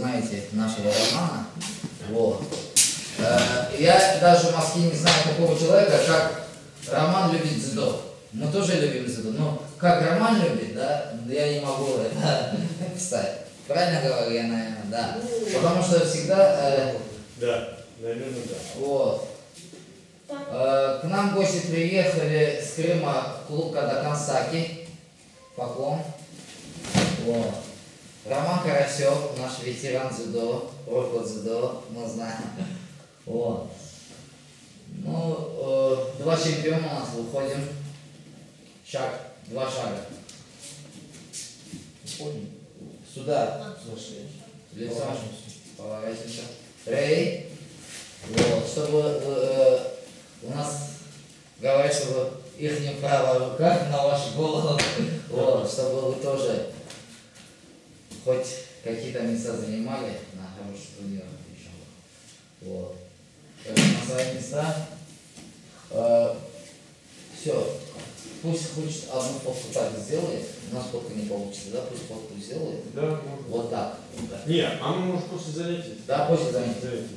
знаете нашего романа. Вот. Э, Я даже в Москве не знаю такого человека, как Роман любит дзюдо. Мы тоже любим дзюдо, но как Роман любит, да, я не могу это представить. Правильно говорю я, наверное, да. Потому что всегда э, Да, наверное, да. вот. Э, К нам гости приехали с Крыма клуб Кадакан Саки. Поклон. Вот. Роман Карасев, наш ветеран дзюдо, Рокко дзюдо, мы знаем. Вот. Ну, э, два чемпиона у нас выходим. Шаг, два шага. Выходим. Сюда. Лицом. Поворачиваемся. Рей. Вот, чтобы э, у нас говорят, чтобы их не правая рука на вашу голову, вот, чтобы вы тоже хоть какие-то места занимали на хороших турнирах еще. Вот. На свои места. все. Пусть хоть одну фотку так сделает. У нас фотка не получится, да? Пусть фотку сделает. Да, можно. Вот так. Вот так. Не, а мы можем после занятий. Да, после занятий. Занятий.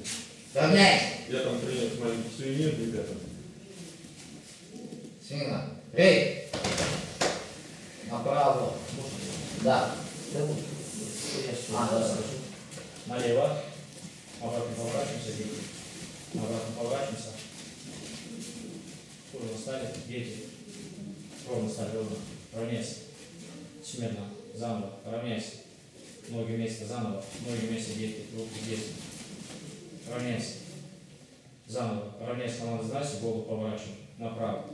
Равняй! Я там принес маленький сувенир, ребята. Смело. Эй! Направо. Да. Да. Налево. Обратно поворачиваемся, дети. Обратно поворачиваемся. Ровно стали, дети. Ровно стали, ровно. Равняйся. Смирно. Заново. Равняйся. Ноги вместе, заново. Ноги вместе, дети. Руки дети. Равняйся. Заново. Равняйся, команда сдайся, голову поворачиваем. Направо.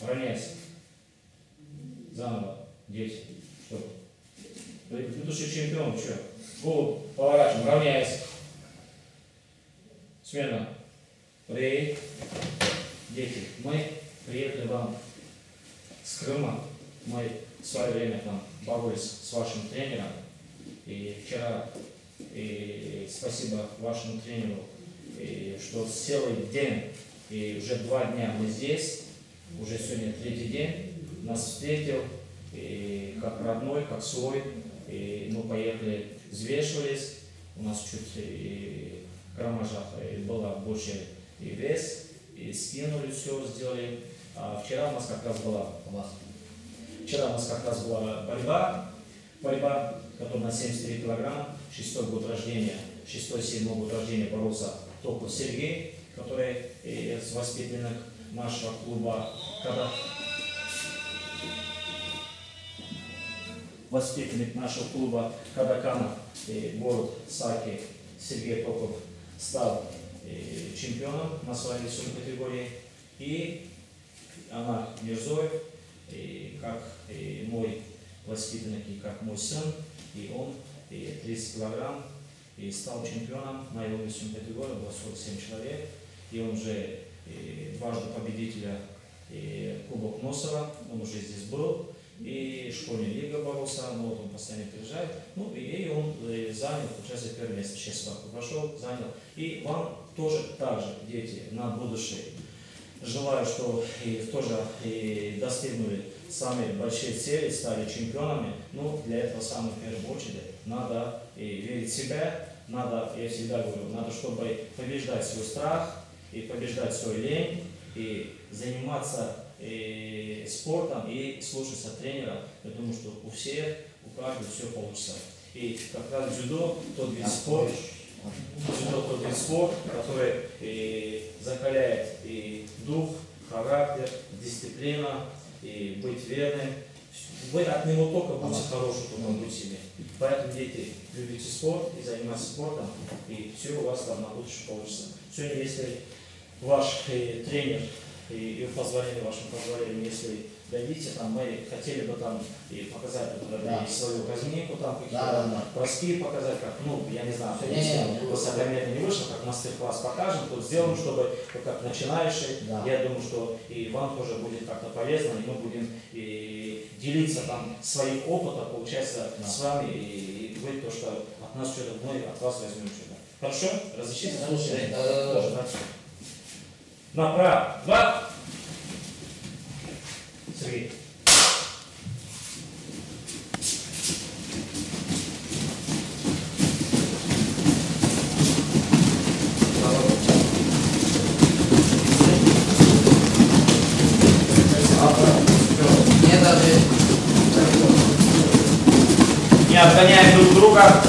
Равняйся. Заново. Дети. Что? Ну ты же чемпион, что? Голову поворачиваем, равняйся. Смирно. Рей. Дети, мы приехали вам с Крыма. Мы в свое время там боролись с вашим тренером. И вчера и спасибо вашему тренеру, и что целый день, и уже два дня мы здесь, уже сегодня третий день, нас встретил, и как родной, как свой, и мы поехали, взвешивались, у нас чуть и и было больше и вес, и скинули все, сделали. А вчера у нас как раз была У вас. Вчера у нас как раз была борьба, борьба, которая на 73 килограмм, шестой год рождения, шестой, седьмой год рождения боролся только Сергей, который с воспитанных нашего клуба, когда воспитанник нашего клуба Кадакана, э, город Саки, Сергей Токов стал э, чемпионом на своей весовой категории. И она Мирзоев, как и мой воспитанник, и как мой сын, и он и 30 килограмм, и стал чемпионом на его весовой категории, было 47 человек, и он уже дважды победителя Кубок Носова, он уже здесь был, и школьная лига боролся, но вот он постоянно приезжает, ну и он э, занял, получается, первое место, честно прошел, занял. И вам тоже так же, дети, на будущее, желаю, что и тоже и достигнули самые большие цели, стали чемпионами. Ну, для этого самое в первую очередь надо и верить в себя, надо, я всегда говорю, надо, чтобы побеждать свой страх и побеждать свой лень, и заниматься и спортом и слушаться тренера. Я думаю, что у всех, у каждого все получится. И как раз дзюдо, тот вид спорта, Дзюдо тот вид спорта, который и закаляет и дух, характер, дисциплина, и быть верным. Вы от него только будете хорошим, только будете себе. Поэтому, дети, любите спорт и занимайтесь спортом, и все у вас там на будущее получится. Сегодня, если ваш э, тренер и, и позволение, вашим позволением, если дадите, там, мы хотели бы там и показать вот, Да. и свою разминку, там какие-то Да, да, да. броски показать, как, ну, я не знаю, Не, не, не. высокомерно не вышло, как мастер-класс покажем, то сделаем, чтобы вы как начинающий, Да. я думаю, что и вам тоже будет как-то полезно, и мы будем и делиться там своим опытом, получается, Да. с вами, и, и вы то, что от нас что-то, мы от вас возьмем что-то. Хорошо? Разрешите? Слушай, Да, э, тоже, да направо, два, три. Мне даже... Не обгоняем друг друга.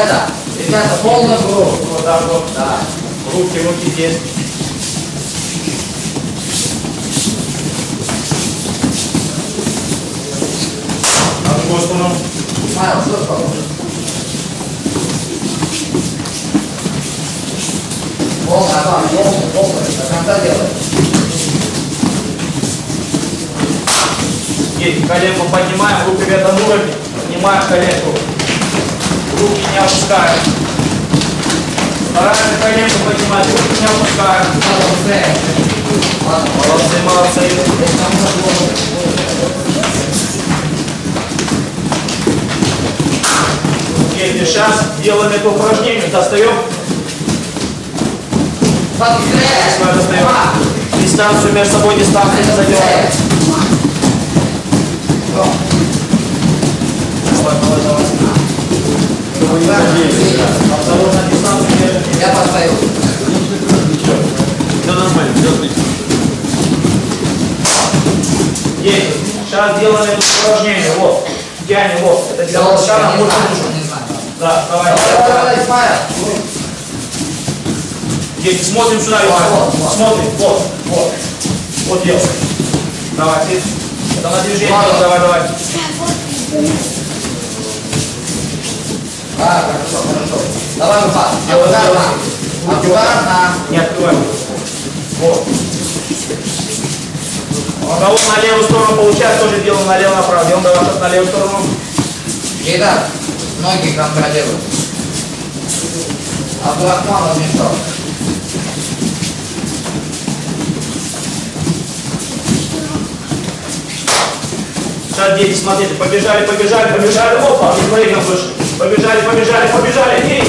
Ребята. Ребята, полный круг. Вот так вот. Да. Руки, руки здесь. На другую сторону. Смайл, что поможет? Полный, Абам, полный, полный. До конца делаем. Есть, коленку поднимаем, руки в этом уровне. Поднимаем коленку. Руки не опускаем. Стараемся коленку поднимать, руки не. Ладно, Молодцы, молодцы. Было- Есть, сейчас делаем это упражнение. Достаем. Давай, достаем. Дистанцию между собой, дистанцию не задеваем. О. Давай, давай, давай. Осторожно, дистанцию держим. Я постою. Все нормально, все отлично. Есть. Сейчас делаем упражнение. Вот. Тянем, вот. Это для Не лучше. не знаю. Да, давай, Давай, давай, давай, давай. давай, Смайл. Есть, смотрим сюда, вот. Смотрим, вот, вот. Вот делаем. Давай, ты. Это на движение, давай, давай. А, хорошо, хорошо. Давай, выпад. Аккуратно. Аккуратно. Не открывай. Вот. У кого на левую сторону получается, тоже делаем налево-направо. Делаем давай на левую сторону. Итак, ноги контролируют. Абдурахманов мешок. Сейчас, дети, смотрите, побежали, побежали, побежали. Опа, и прыгаем выше. Побежали, побежали, побежали. И...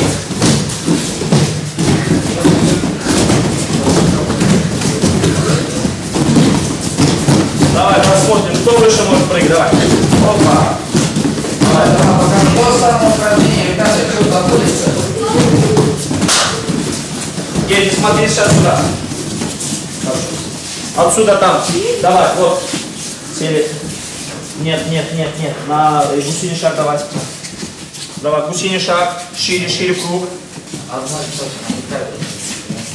Давай, посмотрим, кто выше может прыгать. Давай. Опа. Давай, давай, пока. По самому упражнению, ребята, что забудется. Дети, смотри сейчас сюда. Отсюда там. Давай, вот. Сели. Нет, нет, нет, нет. На э, гусиный шаг давай. Давай, гусиный шаг. Шире, шире круг.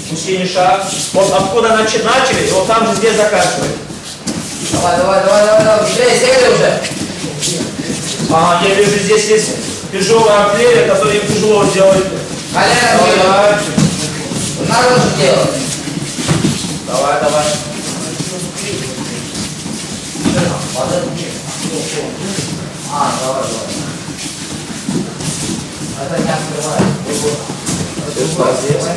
Гусиный шаг. Вот откуда начали, и вот там же здесь заканчиваем. Давай, давай, давай, давай, давай, быстрее, сели уже. Ага, я вижу, здесь есть тяжелые артиллерия, которые тяжело сделать. Колено Давай. Надо же делать. Давай, давай. А, давай, давай. Это не открывает. Ты что, здесь? Это.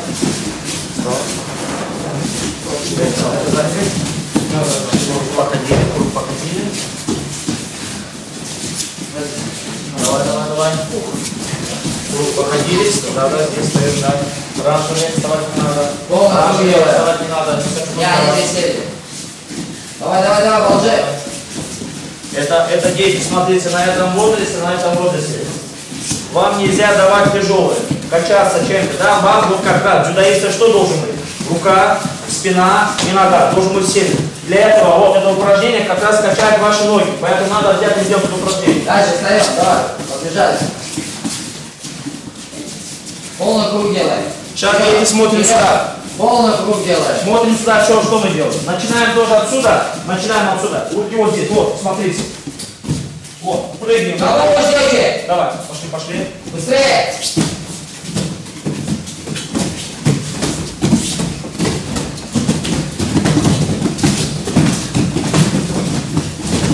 Давай, давай, давай. Круг походили, да, да, здесь стоишь, да. Раньше мне вставать не надо. Раньше мне делаем. вставать не надо. Не, они здесь сели. Давай, давай, давай, продолжай. Это, это дети, смотрите, на этом возрасте, на этом возрасте. Вам нельзя давать тяжелые, качаться чем-то, да, вам вот как раз, дзюдоиста что должен быть? Рука, спина и нога, должен быть сильный. Для этого вот это упражнение как раз качает ваши ноги, поэтому надо взять и сделать это упражнение. Дальше встаем, давай, побежали. Полный круг делаем. Сейчас дети смотрим сюда. Полный круг делаем. Смотрим сюда, что, что мы делаем. Начинаем тоже отсюда, начинаем отсюда. Руки вот здесь, вот, смотрите. Вот, прыгнем. Давай! Давай, пошли. Быстрее!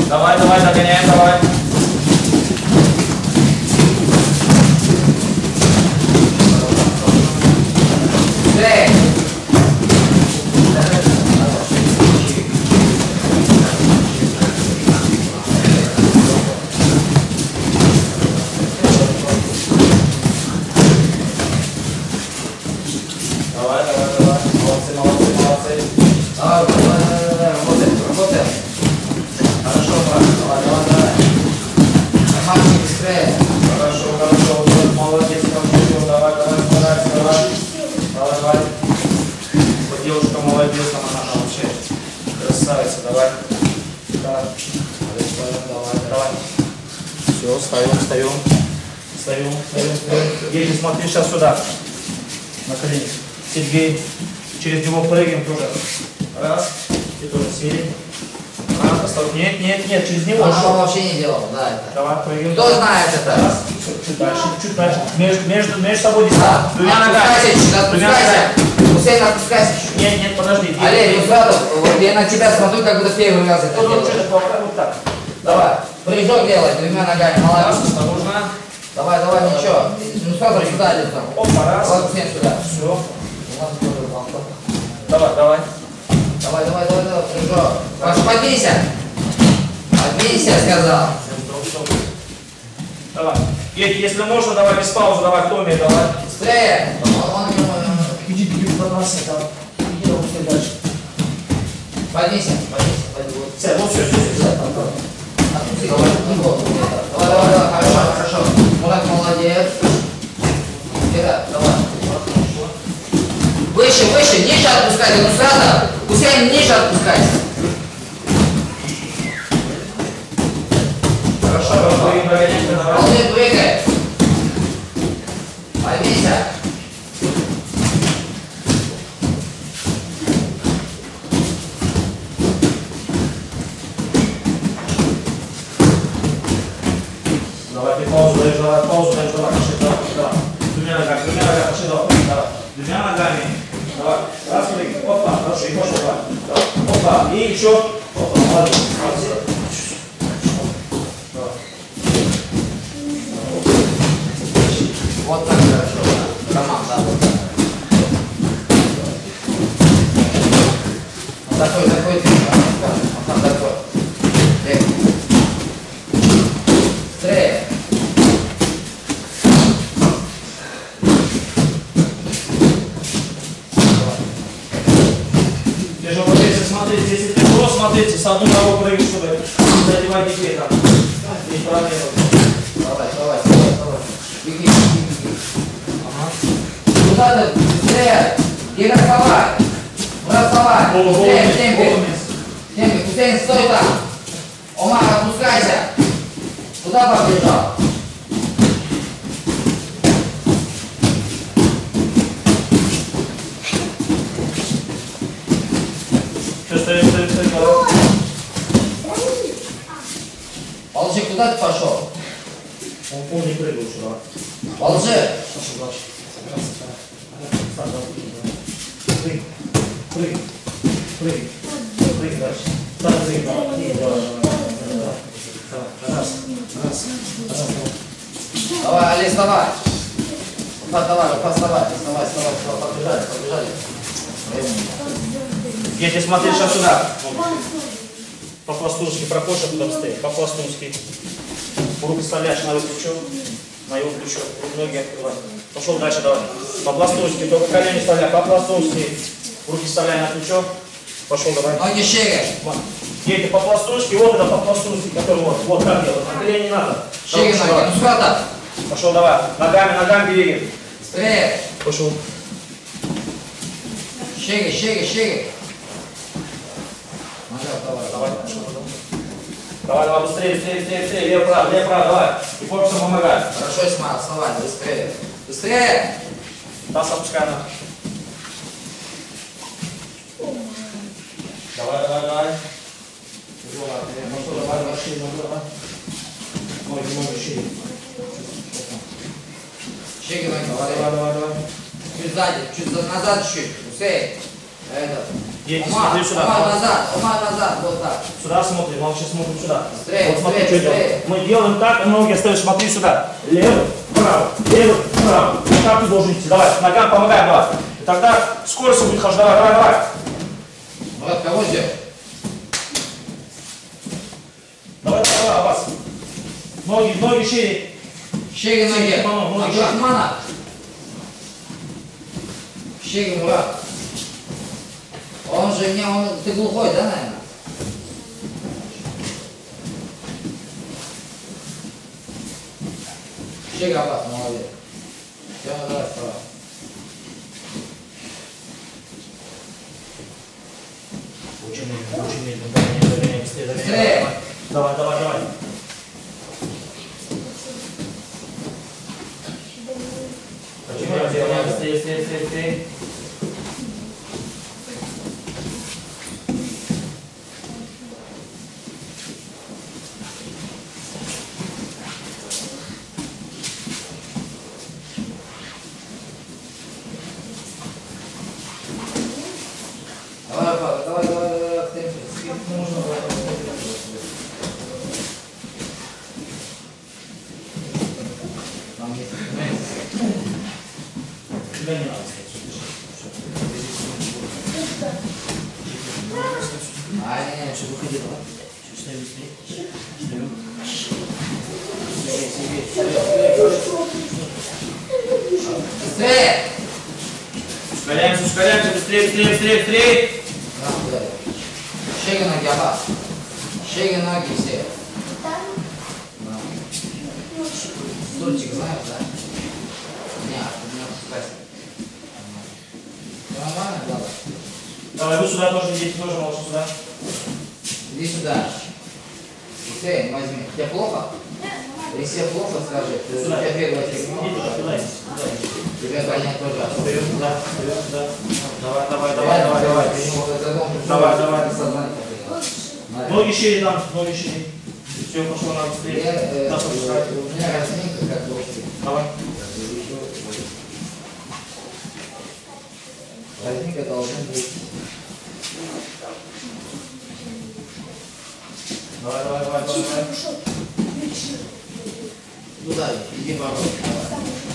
Давай, давай, догоняем, давай. Смотри сейчас сюда. На колени. Сергей, через него прыгаем тоже. Раз, и тоже сели. Раз, осторожно. Нет, нет, нет, через него. Она Шо? вообще не делала, да, это. Давай, прыгаем. Кто знает это? Раз, чуть дальше, чуть дальше. Между, между, между собой здесь. Да, Двумя ногами. отпускайся отпускайся. Хусейн, отпускайся. Нет, нет, подожди. Олег, ну сразу, вот я на тебя смотрю, как будто первый раз это Вот, вот, так. Давай, прыжок делай двумя ногами, молодец. осторожно. Давай, давай, ничего. Ну сразу сюда лицом. Опа, раз. Давай, Хусейн, сюда. Все. У нас тоже балкон. Давай, давай. Давай, давай, давай, давай, прыжок. Паша. Подвинься, я сказал. Давай. Если можно, давай без паузы, давай, кто умеет, давай. Быстрее. Он, он. Иди, иди, поднялся, давай. Иди, давай, быстрее дальше. Подвинься, подвинься. Вот. Все, вот все, все, все. Давай, ну, вот, вот. Давай, давай, давай, хорошо, хорошо. Мурат, молодец. Давай. Выше, выше, ниже отпускайся, ну сразу. Хусейн, ниже отпускайся. Хорошо, Давай, хорошо. прыгай, прыгай, давай. Волны прыгай. Подвинься. Давай, ты паузу даешь, давай, паузу даешь, давай, пошли, давай, давай. Двумя ногами, двумя ногами, пошли, давай, давай. Двумя ногами. Давай, раз, прыгай, опа, хорошо, и пошел, давай. Давай, Опа, Ага. Куда ты? Быстрее. Не расставай. Расставай. Пол- Быстрее, в полный- темпе. полный. В темпе. Хусейн, стой там. Омар, опускайся. Куда побежал? Все, стоим, стоим, стоим. давай. Полжи, куда ты пошел? Он дальше. Встань, давай, прыгай, давай. Прыгай. Прыгай. Прыгай. Прыгай дальше. Встань, прыгай, давай. Али, вставай. Вставай, вставай, вставай, вставай, побежали, побежали. Дети, смотри сейчас сюда. По-пластунски а куда стоит. По-пластунски. Руки вставляешь на его плечо. На его плечо. Руки ноги открывай. Пошел дальше, давай. По-пластунски. Только колени вставляй. По-пластунски. Руки вставляй на плечо. Пошел, давай. Ноги шире. Дети, по-пластунски. Вот это по-пластунски, который вот. Вот как делать. На колени не надо. Шире Пошел, ноги. давай. Ну, сюда. Пошел, давай. Ногами, ногами двигаем. Быстрее. Пошел. Шире, шире, шире. Нога, давай, Давай, давай, давай, быстрее, быстрее, быстрее, быстрее, лево, право, лево, право, давай. И корпусом помогай. Хорошо, Исмаил, вставай, быстрее. Быстрее. Таз опускай на. Давай, давай, давай. Ну что, давай, давай, шире, ну давай. Ноги, ноги, шире. Шире ноги, Давай, давай. давай. Чуть сзади, чуть за- назад чуть. Усей. Это. Дети, смотри сюда. Умар назад, Умар назад, вот так. Сюда смотри, молча смотрим сюда. Быстрее, вот смотри, что делаем. Мы делаем так, ноги оставишь, смотри сюда. Левый, право, левый, право. Вот так ты должен идти. Давай, ногам помогай, давай. И тогда скорость будет хорошо. Давай, давай, давай. Мурат, кого здесь? Давай, давай, Аббас. Ноги, ноги шире. Шире ноги. По-моему, ноги Абдурахмана. Шире, Мурат. Boże, nie, on tego uchodzi, nie. Chega lá, mole. Chega lá, fala. Uči mi, uči. Давай, давай, давай. Почему я делаю? Быстрее, быстрее, быстрее, быстрее. Щеги ноги, Аббас. Щеги ноги все. На. Стульчик знаешь, да? Не, а ты не опускайся. Нормально, да? Давай, вы сюда тоже идите, тоже можете сюда. Иди сюда. Быстрее, возьми. Тебе плохо? Если тебе плохо, скажи. Ты, у Сюда. тебя бегать Иди туда, туда, Тебе гонять тоже. Вперед, сюда, вперед, сюда. Давай, давай, давай, Давай, давай, давай. Давай. Ноги шире там, ноги шире. Все, пошло нам быстрее. э, Да, пропускай. у меня разминка как лошадь. Давай. Разминка должна быть. Давай, давай, давай, давай. давай. Туда, иди бороться.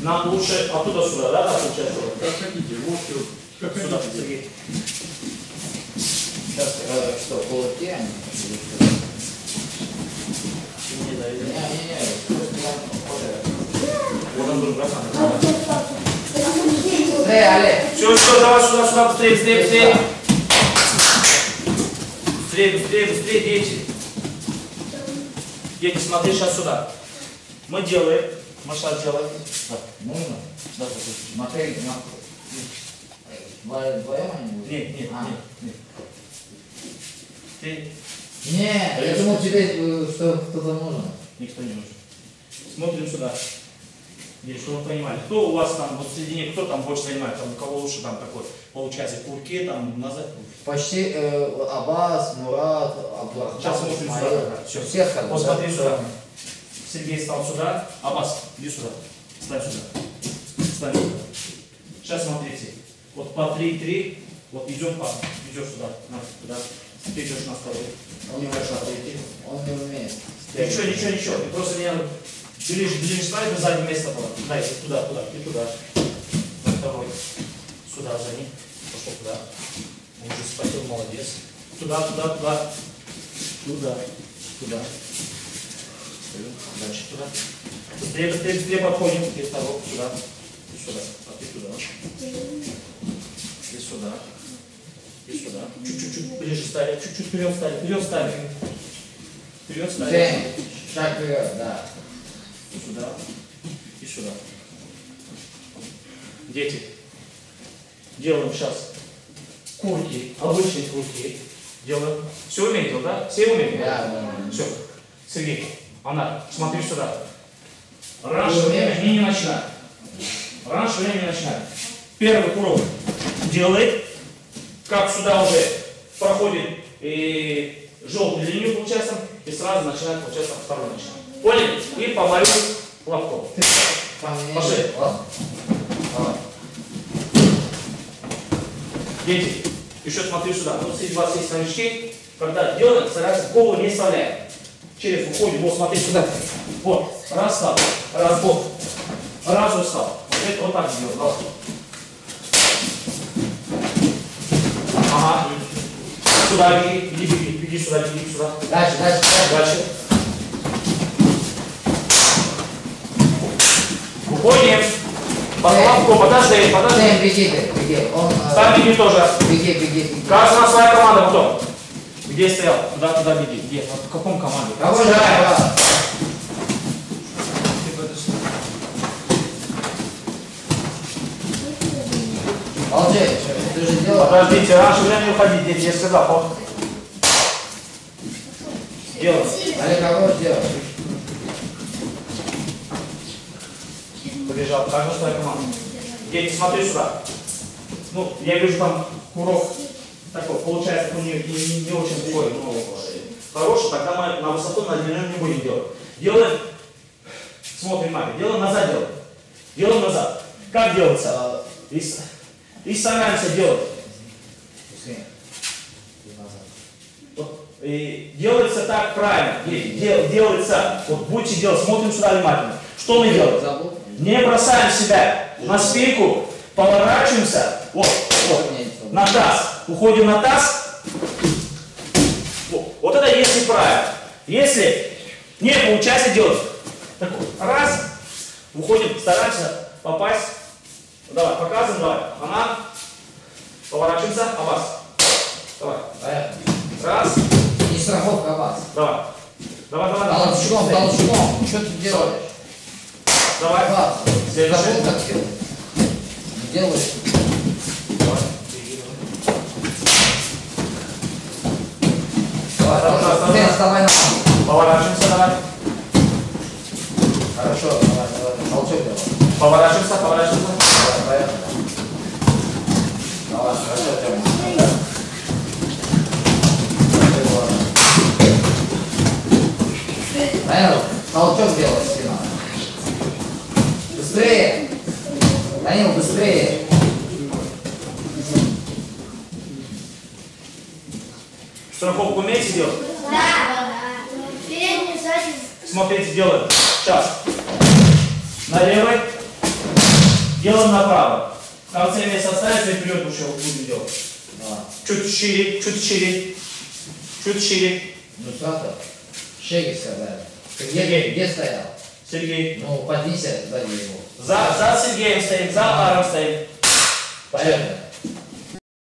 Нам лучше оттуда сюда, да, да, получается? Как хотите, можете вот, как Сюда, хотите. Сергей. Сейчас, э, что, кулаки они? Не, да, Не, не, не. Вот он был братан. Быстрее, Олег. Все, все, давай сюда, сюда, быстрее, быстрее, быстрее. Быстрее, быстрее, быстрее, дети. Дети, смотри сейчас сюда. Мы делаем. Мы сейчас делаем. Так, нужно? Да, да, Смотри, на... Вдвоем они будут? Нет, нет, А. нет, нет. Ты Нет, я думал тебе, э, что кто-то нужен. никто не нужен. Смотрим сюда. Дети, чтобы вы понимали, кто у вас там, вот в середине, кто там больше занимает, там, у кого лучше там такой, получается, курки там, назад. Почти э, Аббас, Мурат, Абдурахман, Сейчас смотрим Исмаил. Всех как бы, Вот да? смотри сюда. Сергей стал сюда. Аббас, иди сюда. Стань сюда. Стань сюда. Сейчас смотрите. Вот по 3-3. Вот идем по. Идешь сюда. На, туда. Ты идешь на второй. Он не может отойти. Он не умеет. Ничего, ничего, ничего. Ты просто меня ближе, ближе ставь на заднее место было. Дай, туда, туда, и туда. На второй. Сюда, за ним. Пошел туда. Он уже схватил, молодец. Туда, туда, туда. Туда, туда. Дальше туда. Быстрее, быстрее, быстрее подходим. И второго сюда. И сюда. А ты туда. И сюда. И сюда. Чуть-чуть ближе стали. Чуть-чуть вперед стали. Вперед стали. Вперед стали. Шаг вперед, да. Сюда. И сюда. Дети. Делаем сейчас курки, обычные курки. Делаем. Все умеете, да? Все умеете? Да, да. Все. Сергей, она, смотри сюда. Раньше время не, не начинай. Раньше время не начинай. Первый курок делает, как сюда уже проходит и желтую линию, получается, и сразу начинает, получается, второй начинает. Поняли? И по моему лобком. Там не- Пошли. Давай. Дети, еще смотри сюда. Вот среди вас есть новички, когда делаем, старайтесь голову не вставляем. Через уходим, вот смотри сюда. Вот, раз встал, раз бок, раз устал. Вот это вот так сделал. Ага. Сюда беги, беги, беги, беги сюда, беги сюда. Дальше, дальше, дальше. Дальше. Уходим. Постановку, подожди, подожди. Сэм, беги беги. Он... э, Там беги тоже. Беги, беги, беги. Каждая своя команда потом. Где стоял? Туда, туда беги. Где? В каком команде? Кого же? Молчи, ты же сделал. Подождите, раньше времени уходить, дети, я сказал. вот. Делай. Олег, кого сделал? Побежал. Каждая своя команда. Дети, смотри сюда. Ну, я вижу там курок такой, получается, такой не, не, не очень такой, ну, хороший, тогда мы на высоту на длину не будем делать. Делаем, смотрим маме, делаем назад делаем. Делаем назад. Как делается? И, и стараемся делать. И делается так правильно. Дел- делается, вот будете делать, смотрим сюда внимательно. Что мы делаем? Не бросаем себя на спинку, поворачиваемся, вот, вот, на таз. Уходим на таз. Вот, вот это если правильно. Если не получается делать, так вот, раз, уходим, стараемся попасть. Давай, показываем, давай. Она, поворачиваемся, Аббас. Давай, Поехали. раз, Не страховка, а вас. давай. Давай, давай, давай. Толчком, толчком. Что ты делаешь? Давай. Следующий. Делать? Делаешь. Давай, Давай, давай, давай, давай. Поворачиваемся, давай. Хорошо, давай, давай. Толчок делай. Поворачиваемся, поворачиваемся. Давай, поехали. Давай, хорошо, Тёма. Данил, толчок делай спина. Быстрее! Данил, быстрее! Страховку умеете делать? Да. Передний, сзади. Смотрите, делаем. Сейчас. На левой. Делаем направо. В конце места оставится и вперед еще будем делать. Давай. Чуть шире, чуть шире. Чуть шире. Ну, сразу. Шеги сказали. Ты где, где стоял? Сергей. Ну, подвися сзади его. За, за Сергеем стоим, за Аром стоим. Поехали.